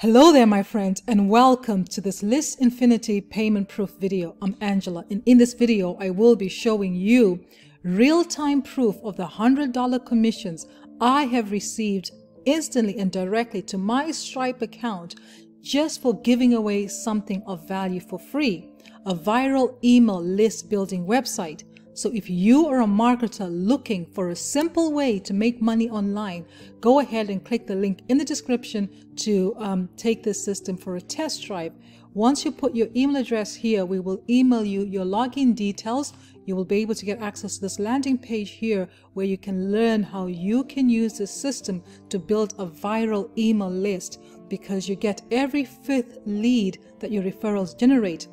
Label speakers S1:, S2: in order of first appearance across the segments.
S1: Hello there, my friends, and welcome to this List Infinity payment proof video. I'm Angela, and in this video, I will be showing you real-time proof of the $100 commissions I have received instantly and directly to my Stripe account just for giving away something of value for free, a viral email list building website so if you are a marketer looking for a simple way to make money online, go ahead and click the link in the description to um, take this system for a test drive. Once you put your email address here, we will email you your login details. You will be able to get access to this landing page here where you can learn how you can use this system to build a viral email list because you get every fifth lead that your referrals generate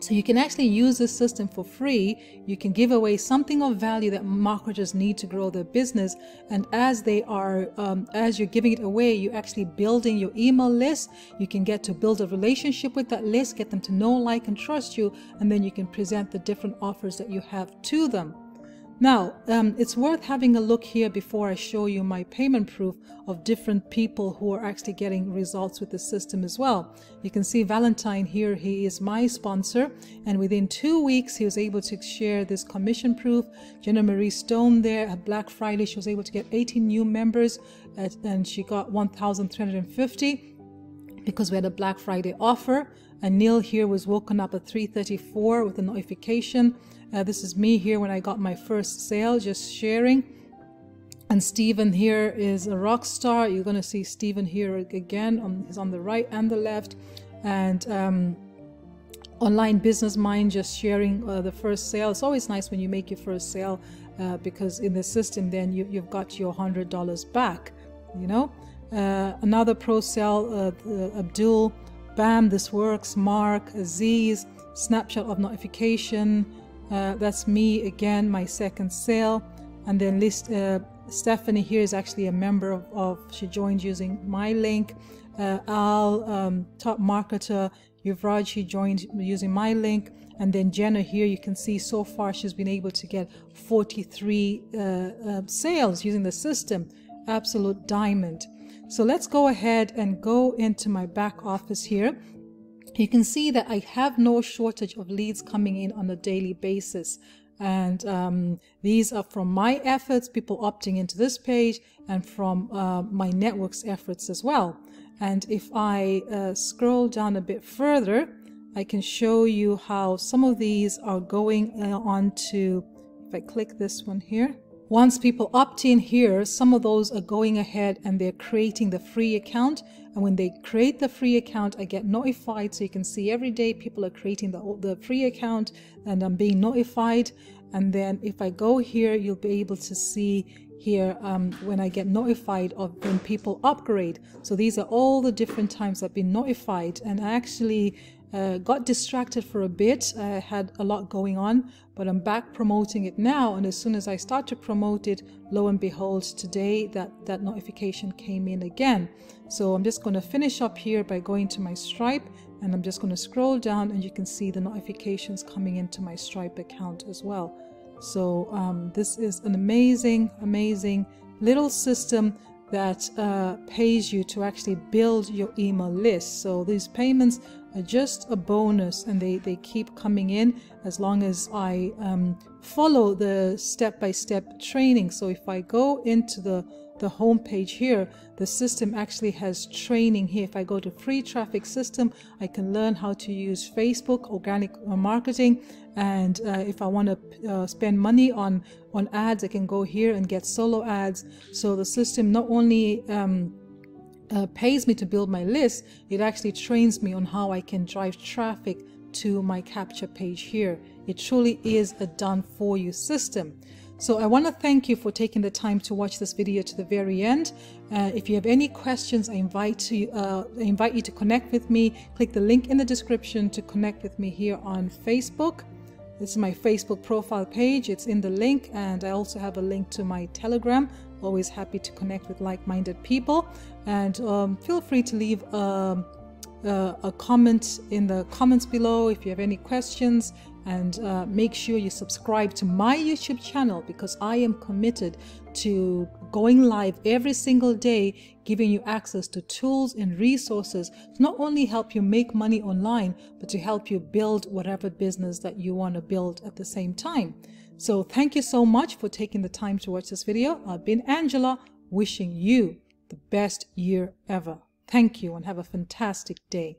S1: so you can actually use this system for free. You can give away something of value that marketers need to grow their business. And as they are, um, as you're giving it away, you're actually building your email list. You can get to build a relationship with that list, get them to know, like, and trust you. And then you can present the different offers that you have to them. Now, um, it's worth having a look here before I show you my payment proof of different people who are actually getting results with the system as well. You can see Valentine here, he is my sponsor, and within two weeks, he was able to share this commission proof. Jenna Marie Stone there at Black Friday, she was able to get 18 new members, at, and she got 1,350 because we had a Black Friday offer. And Neil here was woken up at 3.34 with a notification uh, this is me here when I got my first sale, just sharing. And Stephen here is a rock star. You're going to see Stephen here again. On, he's on the right and the left. And um, online business mind just sharing uh, the first sale. It's always nice when you make your first sale uh, because in the system then you, have got your $100 back, you know. Uh, another pro sale, uh, Abdul, Bam, This Works, Mark, Aziz, Snapshot of Notification, uh, that's me again, my second sale. And then list uh, Stephanie here is actually a member of, of she joined using my link. Uh, Al, um, top marketer, Yuvraj, she joined using my link. And then Jenna here, you can see so far she's been able to get 43 uh, uh, sales using the system. Absolute diamond. So let's go ahead and go into my back office here you can see that I have no shortage of leads coming in on a daily basis. And um, these are from my efforts, people opting into this page, and from uh, my network's efforts as well. And if I uh, scroll down a bit further, I can show you how some of these are going uh, on to, if I click this one here, once people opt in here, some of those are going ahead and they're creating the free account. And when they create the free account, I get notified. So you can see every day people are creating the, the free account and I'm being notified. And then if I go here, you'll be able to see here um, when I get notified of when people upgrade. So these are all the different times I've been notified. And I actually uh, got distracted for a bit. I had a lot going on, but I'm back promoting it now. And as soon as I start to promote it, lo and behold, today that, that notification came in again. So I'm just going to finish up here by going to my Stripe and I'm just going to scroll down and you can see the notifications coming into my Stripe account as well. So um, this is an amazing, amazing little system that uh, pays you to actually build your email list. So these payments are just a bonus and they, they keep coming in as long as I um, follow the step-by-step -step training. So if I go into the, the home page here, the system actually has training here. If I go to free traffic system, I can learn how to use Facebook, organic uh, marketing. And uh, if I want to uh, spend money on, on ads, I can go here and get solo ads. So the system not only um, uh, pays me to build my list, it actually trains me on how I can drive traffic to my capture page here. It truly is a done for you system. So I want to thank you for taking the time to watch this video to the very end. Uh, if you have any questions, I invite, to, uh, I invite you to connect with me. Click the link in the description to connect with me here on Facebook. This is my Facebook profile page. It's in the link and I also have a link to my Telegram. Always happy to connect with like-minded people. And um, feel free to leave a, a, a comment in the comments below if you have any questions and uh, make sure you subscribe to my YouTube channel because I am committed to going live every single day, giving you access to tools and resources to not only help you make money online, but to help you build whatever business that you want to build at the same time. So thank you so much for taking the time to watch this video. I've been Angela, wishing you the best year ever. Thank you and have a fantastic day.